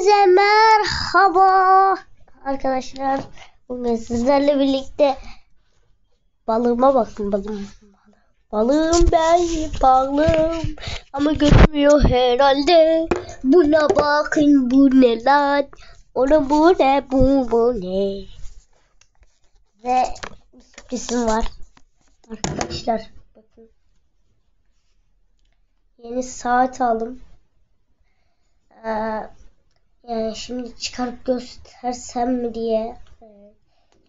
Hepinize merhaba arkadaşlar. Bugün sizlerle birlikte balığıma bakın balığım. Balığım ben balığım ama görmüyor herhalde. Buna bakın bu ne lan? Ona bu ne bu bu ne? Ve bir sürprizim var. Arkadaşlar bakın. Yeni saat aldım. Ee, yani şimdi çıkarıp göstersem mi diye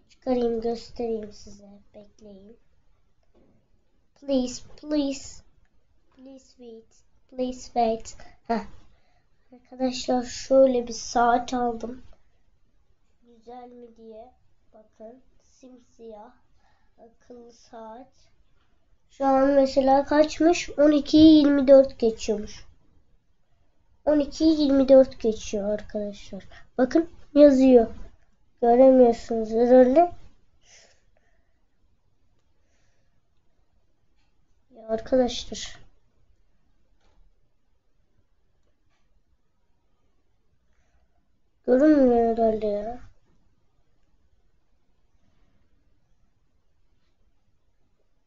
çıkarayım göstereyim size bekleyin. Please please please wait please wait. Heh. arkadaşlar şöyle bir saat aldım. Güzel mi diye bakın simsiyah akıllı saat. Şu an mesela kaçmış? 12'yi 24 geçiyormuş 12-24 geçiyor arkadaşlar. Bakın yazıyor. Göremiyorsunuz herhalde. Ya arkadaşlar. Görünmüyor herhalde ya.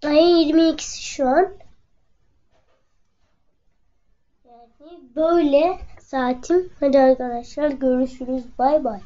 Ayın 22'si şu an. Böyle saatim. Hadi arkadaşlar görüşürüz. Bay bay.